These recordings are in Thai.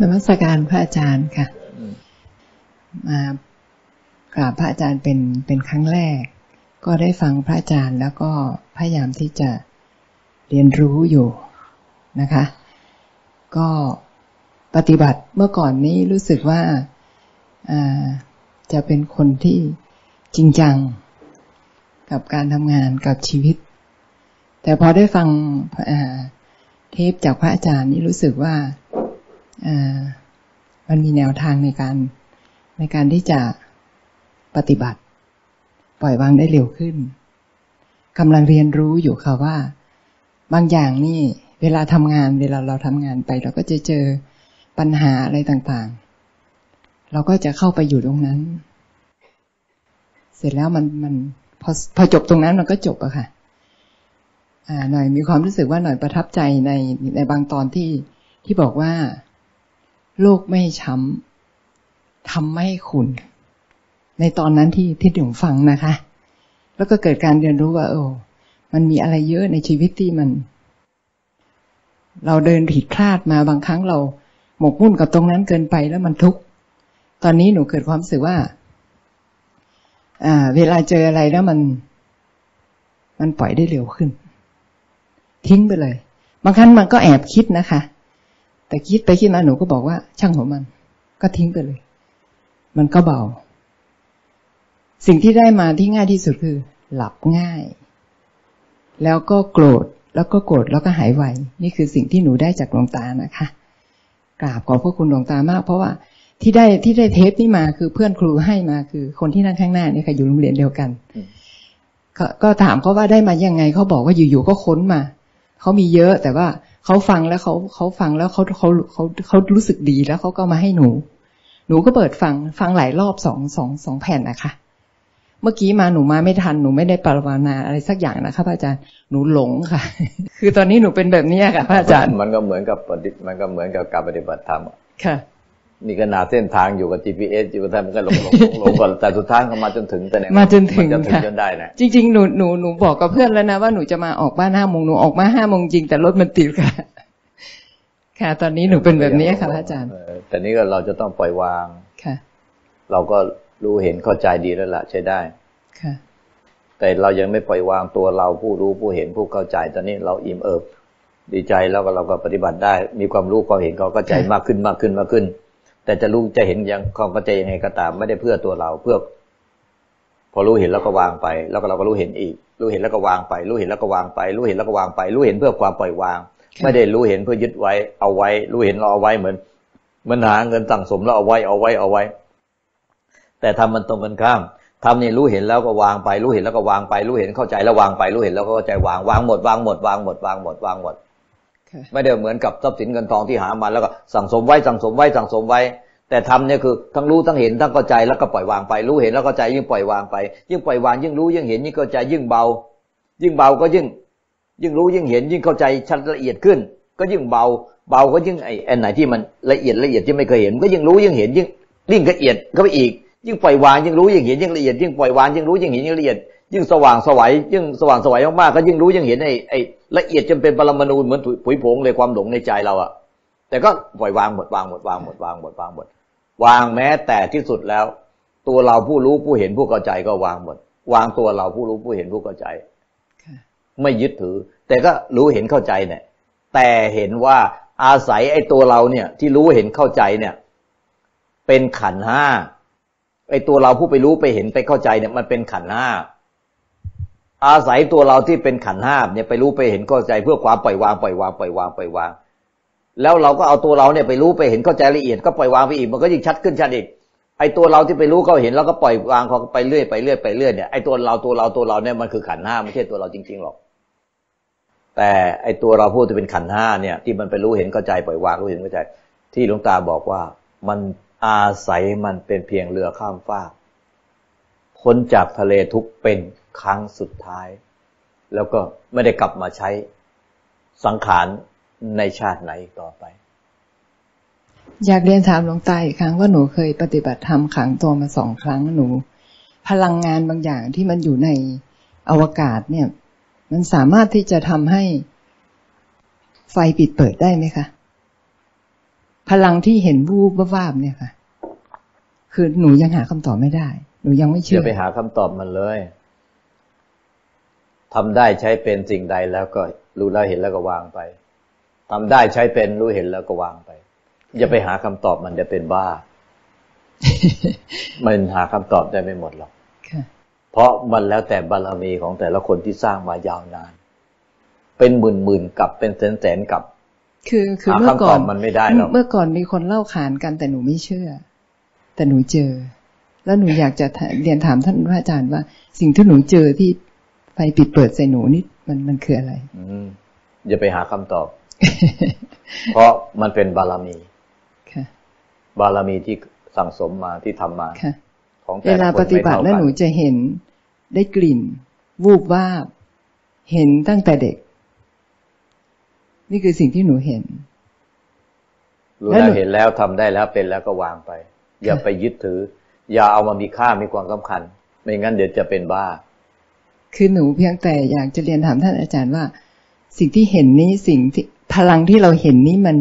นมัสการพระอาจารย์ค่ะมากราบพระอาจารย์เป็นเป็นครั้งแรก ก็ได้ฟังพระอาจารย์แล้วก็พยายามที่จะเรียนรู้อยู่นะคะ ก็ปฏิบัติเมื่อก่อนนี้รู้สึกว่าจะเป็นคนที่จริงจังกับการทำงานกับชีวิต แต่พอได้ฟังเทปจากพระอาจารย์นี่รู้สึกว่า มันมีแนวทางในการในการที่จะปฏิบัติ ปล่อยวางได้เร็วขึ้นกำลังเรียนรู้อยู่ค่ะว่า บางอย่างนี่เวลาทำงาน เวลาเราทำงานไป เราก็จะเจอปัญหาอะไรต่างๆ เราก็จะเข้าไปอยู่ตรงนั้น เสร็จแล้วมันมันพอพอจบตรงนั้นมันก็จบอะค่ะอ่าหน่อยมีความรู้สึกว่าหน่อยประทับใจในในบางตอนที่ที่บอกว่า โลกไม่ช้ำทำไม่ขุนในตอนนั้นที่ที่ถึงฟังนะคะ แล้วก็เกิดการเรียนรู้ว่า โอ้มันมีอะไรเยอะในชีวิตที่มัน เราเดินผิดพลาดมาบางครั้งเราหมกมุ่นกับตรงนั้นเกินไปแล้วมันทุกข์ตอนนี้หนูเกิดความรู้สึกว่าอ่าเวลาเจออะไรแล้วมัน มันปล่อยได้เร็วขึ้น ทิ้งไปเลย บางครั้งมันก็แอบคิดนะคะ แต่คิดไปคิดมาหนูก็บอกว่า ช่างหัวมัน ก็ทิ้งไปเลย มันก็เบา สิ่งที่ได้มาที่ง่ายที่สุดคือ หลับง่าย แล้วก็โกรธแล้วก็โกรธแล้วก็หายไวนี่คือสิ่งที่หนูได้จากหลวงตานะคะกราบขอบพระคุณหลวงตามาก เพราะว่าที่ได้ที่ได้เทปนี้มาคือเพื่อนครูให้มาคือ คนที่นั่งข้างหน้านี่ค่ะอยู่โรงเรียนเดียวกันก็ถามเขาว่าได้มายังไงเขาบอกว่าอยู่ๆก็ค้นมาเขามีเยอะแต่ว่า เขาฟังแล้วเขาเขาฟังแล้วเขาเขาเขาเขารู้สึกดีแล้วเขาก็มาให้หนู หนูก็เปิดฟังฟังหลายรอบสองสองสองแผ่นนะคะเมื่อกี้มาหนูมาไม่ทันหนูไม่ได้ปรวานาอะไรสักอย่างนะคะพระอาจารย์หนูหลงค่ะ คือตอนนี้หนูเป็นแบบนี้ค่ะพระอาจารย์มันก็เหมือนกับปฏิมันก็เหมือนกับการปฏิบัติธรรมค่ะ นี่ขนาดเส้นทางอยู่กับ GPS อยู่กับท่านมันก็หลงหลงหลงก่อนแต่สุดท้ายก็มาจนถึงแต่มาจนถึงค่ะจนได้นะจริงๆหนูหนูหนูบอกกับเพื่อนแล้วนะว่าหนูจะมาออกบ้านห้าโมงหนูออกมาห้าโมงจริงแต่รถมันติดค่ะ ค่ะ ตอนนี้หนูเป็นแบบนี้ค่ะอาจารย์แต่นี้ก็เราจะต้องปล่อยวางค่ะ เราก็รู้เห็นเข้าใจดีแล้วล่ะใช้ได้ค่ะ แต่เรายังไม่ปล่อยวางตัวเราผู้รู้ผู้เห็นผู้เข้าใจ ตอนนี้เราอิ่มเอิบดีใจแล้วก็เราก็ปฏิบัติได้ มีความรู้ความเห็นเขาเข้าใจมากขึ้นมากขึ้นมากขึ้น แต่จะรู้จะเห็นยังความเข้าใจยังไงก็ตาม ไม่ได้เพื่อตัวเราเพื่อ พอรู้เห็นแล้วก็วางไป แล้วก็เราก็รู้เห็นอีก รู้เห็นแล้วก็วางไป รู้เห็นแล้วก็วางไป รู้เห็นแล้วก็วางไป รู้เห็นเพื่อความปล่อยวาง ไม่ได้รู้เห็นเพื่อยึดไว้ เอาไว้ รู้เห็นเราเอาไว้เหมือนเหมือนหาเงินสั่งสมแล้วเอาไว้เอาไว้เอาไว้ แต่ทำมันตรงกันข้ามทำนี่รู้เห็นแล้วก็วางไป รู้เห็นแล้วก็วางไป รู้เห็นเข้าใจแล้ววางไป รู้เห็นแล้วก็เข้าใจวางวางหมดวางหมดวางหมดวางหมดวางหมด ไม่ได้เหมือนกับทรัพย์สินเงินทองที่หามาแล้วก็สั่งสมไว้สั่งสมไว้สั่งสมไว้ แต่ทำเนี่ยคือทั้งรู้ทั้งเห็นทั้งเข้าใจแล้วก็ปล่อยวางไป รู้เห็นแล้วเข้าใจยิ่งปล่อยวางไป ยิ่งปล่อยวางยิ่งรู้ยิ่งเห็นยิ่งเข้าใจยิ่งเบา ยิ่งเบาก็ยิ่ง ยิ่งรู้ยิ่งเห็นยิ่งเข้าใจชัดละเอียดขึ้น ก็ยิ่งเบา เบาก็ยิ่งไอ้อันไหนที่มันละเอียดละเอียดที่ไม่เคยเห็น ก็ยิ่งรู้ยิ่งเห็นยิ่งยิ่งละเอียดก็ไปอีก ยิ่งปล่อยวางยิ่งรู้ยิ่งเห็นยิ่งละเอียดยิ่งปล่อยวางยิ่งรู้ยิ่งเห็นยิ่งละเอียด ยิ่งสว่างสวัยยิ่งสว่างสวัยมากๆก็ยิ่งรู้ยิ่งเห็นไอ้ไอ้ละเอียดจนเป็นปรมาณูเหมือนผุยผงเลยความหลงในใจเราอะแต่ก็ปล่อยวางหมดวางหมดวางหมดวางหมดวางหมดวางแม้แต่ที่สุดแล้ว ตัวเราผู้รู้ผู้เห็นผู้เข้าใจก็วางหมด วางตัวเราผู้รู้ผู้เห็นผู้เข้าใจไม่ยึดถือ แต่ก็รู้เห็นเข้าใจเนี่ย แต่เห็นว่าอาศัยไอ้ตัวเราเนี่ย ที่รู้เห็นเข้าใจเนี่ย เป็นขันห้าไอ้ตัวเราผู้ไปรู้ไปเห็นไปเข้าใจเนี่ย มันเป็นขันห้า อาศัยตัวเราที่เป็นขันห้าเนี่ยไปรู้ไปเห็นเข้าใจเพื่อความปล่อยวางปล่อยวางปล่อยวางปล่อยวาง แล้วเราก็เอาตัวเราเนี่ยไปรู้ไปเห็นเข้าใจละเอียดก็ปล่อยวางไปอีกมันก็ยิ่งชัดขึ้นชัดอีกไอ้ตัวเราที่ไปรู้เขาเห็นแล้วก็ปล่อยวางเขาไปเรื่อยไปเรื่อยไปเรื่อยเนี่ยไอ้ตัวเราตัวเราตัวเราเนี่ยมันคือขันห้าไม่ใช่ตัวเราจริงๆหรอก แต่ไอ้ตัวเราพูดจะเป็นขันห้าเนี่ย ที่มันไปรู้เห็นเข้าใจปล่อยวางรู้เห็นเข้าใจ ที่หลวงตาบอกว่ามันอาศัยมันเป็นเพียงเรือข้ามฟากพ้นจากทะเลทุกเป็นครั้งสุดท้าย แล้วก็ไม่ได้กลับมาใช้สังขารในชาติไหนต่อไป อยากเรียนถามหลวงตาอีกครั้งว่าหนูเคยปฏิบัติธรรมขังตัวมาสองครั้งหนู พลังงานบางอย่างที่มันอยู่ในอวกาศเนี่ย มันสามารถที่จะทำให้ไฟปิดเปิดได้ไหมคะ พลังที่เห็นวูบวาบเนี่ยค่ะ คือหนูยังหาคำตอบไม่ได้ หนูยังไม่เชื่ออย่าไปหาคำตอบมันเลย ทำได้ใช้เป็นสิ่งใดแล้วก็รู้แล้วเห็นแล้วก็วางไปทำได้ใช้เป็นรู้เห็นแล้วก็วางไปอย่าไปหาคำตอบมันจะเป็นบ้า มันหาคำตอบได้ไม่หมดหรอกเพราะมันแล้วแต่บารมีของแต่ละคนที่สร้างมายาวนาน เป็นหมื่นหมื่นกับเป็นแสนแสนกับ คือคือเมื่อก่อนมันไม่ได้หรอกเมื่อก่อนมีคนเล่าขานกันแต่หนูไม่เชื่อ แต่หนูเจอ แล้วหนูอยากจะเรียนถามท่านพระอาจารย์ว่า สิ่งที่หนูเจอที่ ไฟปิดเปิดใส่หนูนี่มันมันคืออะไร อืมอย่าไปหาคำตอบ เพราะมันเป็นบารมีบารมีที่สั่งสมมาที่ทำมาของเวลาปฏิบัติแล้วหนูจะเห็นได้กลิ่น วูบว่าเห็นตั้งแต่เด็ก นี่คือสิ่งที่หนูเห็นรู้แล้วเห็นแล้วทำได้แล้วเป็นแล้วก็วางไป อย่าไปยึดถือ อย่าเอามามีค่ามีความสำคัญ ไม่งั้นเดี๋ยวจะเป็นบ้า คือหนูเพียงแต่อยากจะเรียนถามท่านอาจารย์ว่า สิ่งที่เห็นนี้สิ่งที่พลังที่เราเห็นนี้มัน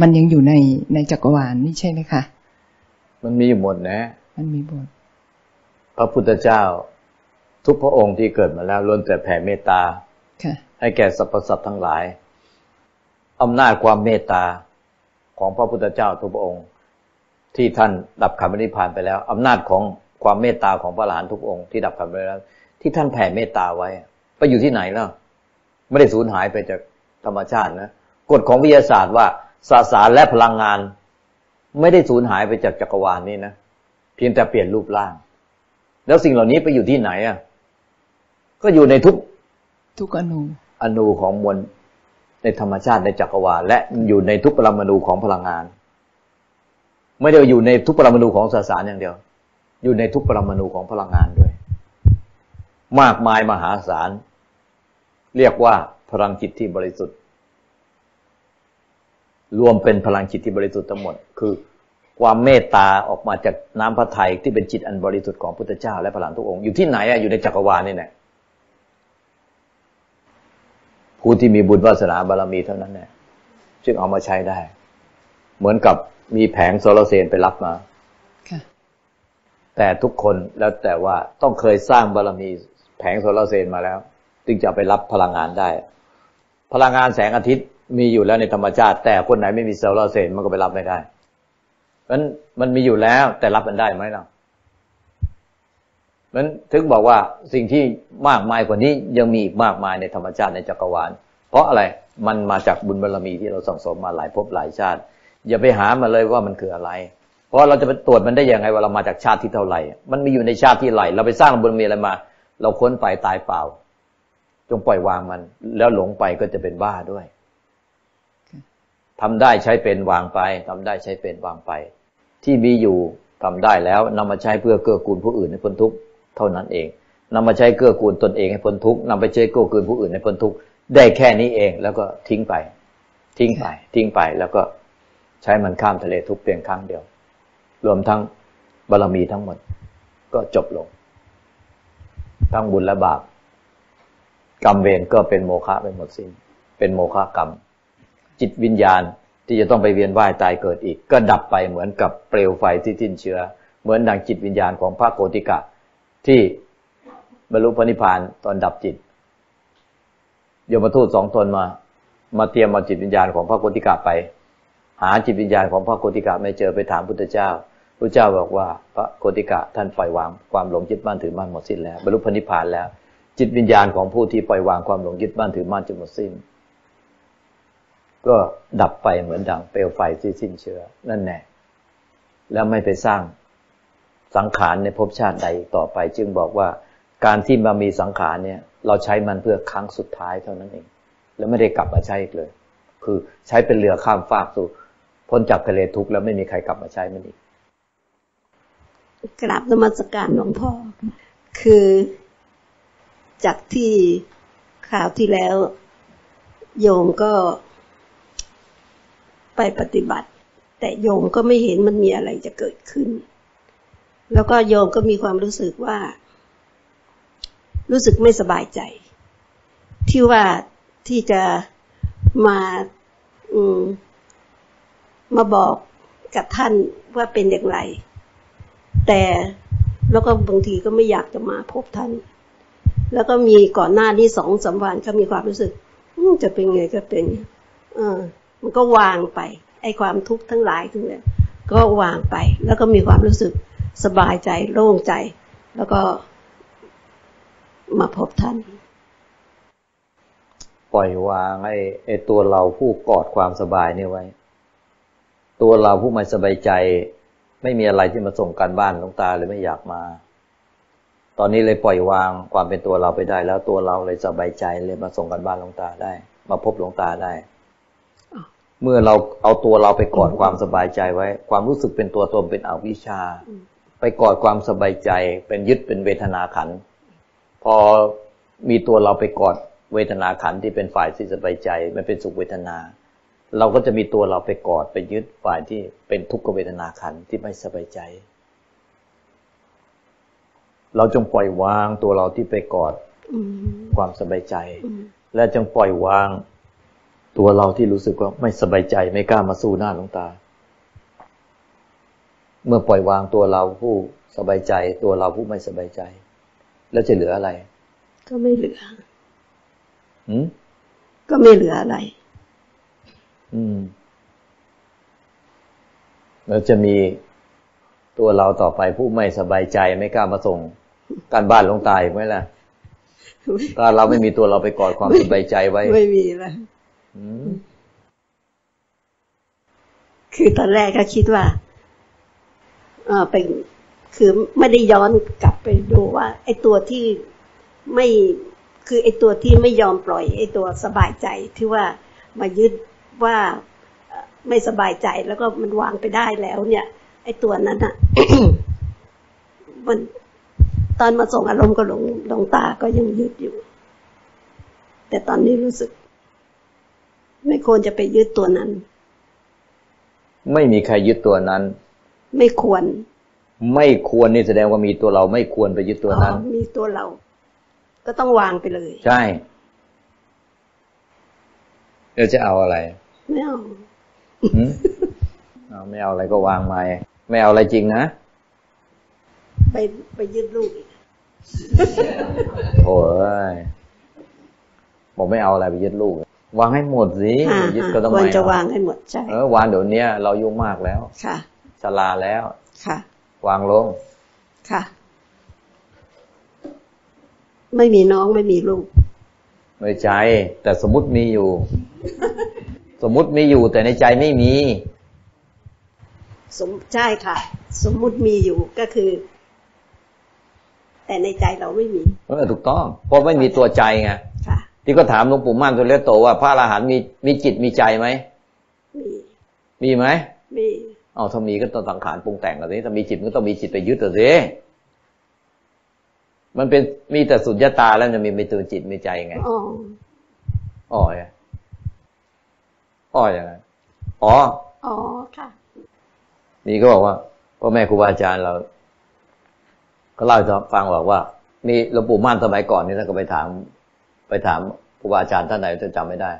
มันยังอยู่ในในจักรวาลนี่ใช่ไหมคะ มันมีอยู่หมดนะ มันมีหมดพระพุทธเจ้า ทุกพระองค์ที่เกิดมาแล้วล้วนแต่แผ่เมตตาให้แก่สรรพสัตว์ทั้งหลายอำนาจความเมตตาของพระพุทธเจ้าทุกพระองค์ ที่ท่านดับขันธ์นิพพานไปแล้วอำนาจของความเมตตาของพระหลานทุกองค์ที่ดับขันธ์ไปแล้ว ที่ท่านแผ่เมตตาไว้ ไปอยู่ที่ไหนแล้วไม่ได้สูญหายไปจากธรรมชาตินะกฎของวิทยาศาสตร์ว่าสสารและพลังงาน ไม่ได้สูญหายไปจากจักรวาลนี้นะเพียงแต่เปลี่ยนรูปร่าง แล้วสิ่งเหล่านี้ไปอยู่ที่ไหนอะก็อยู่ในทุกทุกอนุอนุของมวลในธรรมชาติในจักรวาลและอยู่ในทุกปรมาณูของพลังงาน ไม่ได้อยู่ในทุกปรมาณูของสสารอย่างเดียว อยู่ในทุกปรมาณูของพลังงานด้วย มากมายมหาศาล เรียกว่าพลังจิตที่บริสุทธิ์ รวมเป็นพลังจิตที่บริสุทธิ์ทั้งหมด คือความเมตตาออกมาจากน้ำพระทัยที่เป็นจิตอันบริสุทธิ์ของพุทธเจ้าและพระหลานทุกองค์อยู่ที่ไหนอะอยู่ในจักรวาลนี่แหละผู้ที่มีบุญวาสนาบารมีเท่านั้นเนี่ยจึงเอามาใช้ได้ เหมือนกับมีแผงโซลาเซลล์ไปรับมาแต่ทุกคนแล้วแต่ว่าต้องเคยสร้างบารมี แผงโซลาเซลล์มาแล้ว จึงจะไปรับพลังงานได้ พลังงานแสงอาทิตย์มีอยู่แล้วในธรรมชาติ แต่คนไหนไม่มีโซลาร์เซลล์มันก็ไปรับไม่ได้เพราะนั้นมันมีอยู่แล้วแต่รับมันได้ไหมล่ะมันถึงบอกว่าสิ่งที่มากมายกว่านี้ยังมีอีกมากมายในธรรมชาติในจักรวาล เพราะอะไรมันมาจากบุญบารรมีที่เราสั่งสมมาหลายภพหลายชาติ อย่าไปหามาเลยว่ามันคืออะไร เพราะเราจะไปตรวจมันได้ยังไงว่าเรามาจากชาติที่เท่าไหร่ มันมีอยู่ในชาติที่ไหร่เราไปสร้างบุญมีอะไรมา เราค้นไปตายเปล่า จงปล่อยวางมัน แล้วหลงไปก็จะเป็นบ้าด้วยทำได้ใช้เป็นวางไปทำได้ใช้เป็นวางไป ที่มีอยู่ทำได้แล้วนำมาใช้เพื่อเกื้อกูลผู้อื่นให้พ้นทุกข์เท่านั้นเองนำมาใช้เกื้อกูลตนเองให้พ้นทุกข์นำไปใช้เกื้อกูลผู้อื่นให้พ้นทุกข์ได้แค่นี้เองแล้วก็ทิ้งไป ทิ้งไป ทิ้งไปแล้วก็ใช้มันข้ามทะเลทุกเพียงครั้งเดียว รวมทั้งบารรมีทั้งหมดก็จบลง ทั้งบุญและบาปกรรมเวรก็เป็นโมฆะไปหมดสิ้น เป็นโมฆะกรรม จิตวิญญาณที่จะต้องไปเวียนว่ายตายเกิดอีก ก็ดับไปเหมือนกับเปลวไฟที่ทิ้นเชื้อ เหมือนดังจิตวิญญาณของพระโกติกะ ที่บรรลุพระนิพพานตอนดับจิตโยมทูตสองตนมา มาเตรียมมาจิตวิญญาณของพระโกติกะไป หาจิตวิญญาณของพระโกติกะไม่เจอไปถามพุทธเจ้า พระเจ้าบอกว่าพระโกติกะท่านปล่อยวางความหลงยึดมั่นถือมั่นหมดสิ้นแล้วบรรลุพระนิพพานแล้ว จิตวิญญาณของผู้ที่ปล่อยวางความหลงยึดมั่นถือมั่นจะหมดสิ้น ก็ดับไปเหมือนดังเปลวไฟที่สิ้นเชื้อ นั่นแน่แล้วไม่ไปสร้างสังขารในภพชาติใดต่อไป จึงบอกว่าการที่มามีสังขารเนี่ย เราใช้มันเพื่อครั้งสุดท้ายเท่านั้นเอง แล้วไม่ได้กลับมาใช้อีกเลย คือใช้เป็นเรือข้ามฟากสู่พ้นจากทะเลทุกข์แล้วไม่มีใครกลับมาใช้มันอีก กราบนมัสการหลวงพ่อ คือจากที่ข่าวที่แล้ว โยมก็ไปปฏิบัติ แต่โยมก็ไม่เห็นมันมีอะไรจะเกิดขึ้น แล้วก็โยมก็มีความรู้สึกว่า รู้สึกไม่สบายใจ ที่ว่าที่จะมามาบอกกับท่านว่าเป็นอย่างไร แต่แล้วก็บางทีก็ไม่อยากจะมาพบท่าน แล้วก็มีก่อนหน้านี้สองสามวันก็มีความรู้สึกจะเป็นไงก็เป็นเออ มันก็วางไป ไอ้ความทุกข์ทั้งหลายทั้งนั้นก็วางไป แล้วก็มีความรู้สึกสบายใจโล่งใจ แล้วก็มาพบท่าน ปล่อยวางไอ้ไอ้ตัวเราผู้กอดความสบายนี่ไว้ ตัวเราผู้ไม่สบายใจ ไม่มีอะไรที่มาส่งการบ้านหลวงตาเลยไม่อยากมา ตอนนี้เลยปล่อยวางความเป็นตัวเราไปได้ แล้วตัวเราเลยสบายใจเลยมาส่งการบ้านหลวงตาได้ มาพบหลวงตาได้ เมื่อเราเอาตัวเราไปกอดความสบายใจไว้ ความรู้สึกเป็นตัวตนเป็นอวิชชา ไปกอดความสบายใจ เป็นยึดเป็นเวทนาขัน พอมีตัวเราไปกอดเวทนาขันที่เป็นฝ่ายที่สบายใจ มันเป็นสุขเวทนา เราก็จะมีตัวเราไปกอดไปยึดฝ่ายที่เป็นทุกขเวทนาขันธ์ที่ไม่สบายใจ เราจงปล่อยวางตัวเราที่ไปกอดอืมความสบายใจอืมและจงปล่อยวางตัวเราที่รู้สึกว่าไม่สบายใจไม่กล้ามาสู้หน้าหลวงตา เมื่อปล่อยวางตัวเราผู้สบายใจ ตัวเราผู้ไม่สบายใจ แล้วจะเหลืออะไร ก็ไม่เหลืออืมก็ไม่เหลืออะไร อืม แล้วจะมีตัวเราต่อไปผู้ไม่สบายใจไม่กล้ามาส่ง การบ้านหลวงตาอีกไหมล่ะถ้าเราไม่มีตัวเราไปกอดความสบายใจไว้ ไม่มีแล้วอืมคือตอนแรกก็คิดว่าเออเป็นคือไม่ได้ย้อนกลับไปดูว่า ไอ้ตัวที่ไม่คือไอ้ตัวที่ไม่ยอมปล่อย ไอ้ตัวสบายใจที่ว่ามายึด ว่าเอ่อไม่สบายใจแล้วก็มันวางไปได้แล้วเนี่ย ไอ้ตัวนั้นอะมันตอนมาส่งอารมณ์กับหลวงหลวงตาก็ยังยึดอยู่ แต่ตอนนี้รู้สึก ไม่ควรจะไปยึดตัวนั้น ไม่มีใครยึดตัวนั้น ไม่ควร ไม่ควรนี่แสดงว่ามีตัวเราไม่ควรไปยึดตัวนั้นอ๋อมีตัวเรา ก็ต้องวางไปเลย ใช่เราจะเอาอะไร ไม่เอาหืมเอาไม่เอาอะไรก็วางไม้ไม่เอาอะไรจริงนะ ไปไปยึดลูกอีกโอ้ยบอกไม่เอาอะไรไปยึดลูก วางให้หมดสิอ่ายึดอ่าก็ต้องควรไม่จะเอาวางให้หมดใช่เออวางเดี๋ยวนี้เรายุ่งมากแล้วค่ะชราแล้วค่ะ วางลงค่ะ ไม่มีน้องไม่มีลูก ไม่ใจแต่สมมติมีอยู่ สมมติมีอยู่แต่ในใจไม่มี สมใช่ค่ะ สมมุติมีอยู่ก็คือ แต่ในใจเราไม่มีเออถูกต้อง เพราะไม่มีตัวใจไงค่ะที่ก็ถามหลวงปู่มั่นตัวเล็กโตว่าพระอรหันต์มีมีจิตมีใจไหมมีมีไหมมีเอาถ้ามีก็ต้องสังขารปรุงแต่งกันสิถ้ามีจิตมันก็ต้องมีจิตไปยึดตัวสิมันเป็นมีแต่สุญญตาแล้วจะมีไม่ตัวจิตมีใจไงอ๋ออ๋อไง อ๋ออย่างไรอ๋ออ๋อค่ะ นี่ก็บอกว่าพ่อแม่ครูบาอาจารย์เราเขาเล่าให้ฟังบอกว่า มีหลวงปู่มั่นสมัยก่อนนี่ท่านก็ไปถาม ไปถามครูบาอาจารย์ท่านไหนจะจำไม่ได้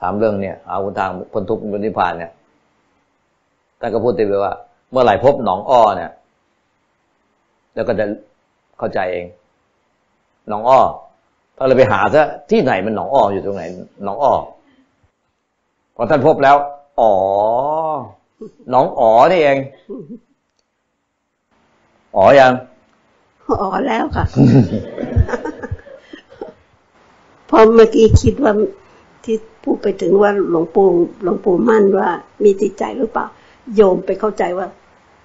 ถามเรื่องเนี่ยหาหนทางพ้นทุกข์บนนิพพานเนี่ยท่านก็พูดติดไปว่า เมื่อไหร่พบหนองอ้อเนี่ย แล้วก็จะเข้าใจเองหนองอ้อถ้าเราไปหาซะที่ไหนมันหนองอ้ออยู่ตรงไหนหนองอ้อ พอท่านพบแล้ว อ๋อหนองอ๋อนี่เอง อ๋อยัง อ๋อแล้วค่ะเพอเมื่อกี้คิดว่าที่พูดไปถึงว่าหลวงปู่หลวงปู่มั่นว่า มีจิตใจหรือเปล่า โยมไปเข้าใจว่า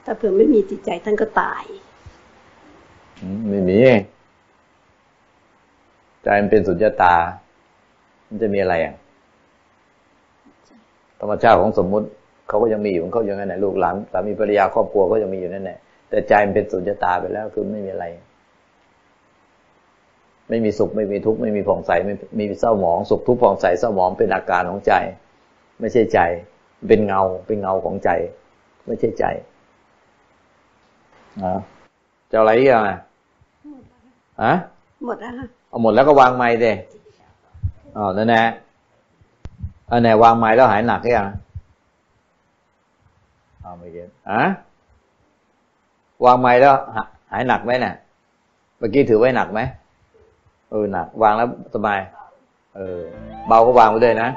ถ้าเผื่อไม่มีจิตใจท่านก็ตายอืมไม่มีใจมันเป็นสุญญตา มันจะมีอะไรอะ ธรรมชาติของสมมุติเขาก็ยังมีอยู่ของเขาอย่างนั้นแหละลูกหลานสามีภรรยาครอบครัวก็ยังมีอยู่นั่นแหละแต่ใจมันเป็นสุญญตาไปแล้วคือไม่มีอะไร ไม่มีสุขไม่มีทุกข์ไม่มีผ่องใสไม่ไม่มีเศร้าหมอง สุขทุกข์ผ่องใสเศร้าหมองเป็นอาการของใจ ไม่ใช่ใจเป็นเงาเป็นเงาของใจ ไม่ใช่ใจอ่าจะเอาอะไรอีกอะฮะหมดแล้วค่ะเอาหมดแล้วก็วางไม้เด้อ๋อนั่นแหละ Ờ, ở này qua mai đó, hãy là cái à hả? Qua mai đó hãy nặc mấy nè. Mày kia thử mấy nặc mấy. Ừ nặc vàng lắm tụi mày ừ. Bao có vàng ở đây nè